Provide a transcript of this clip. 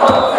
Oh,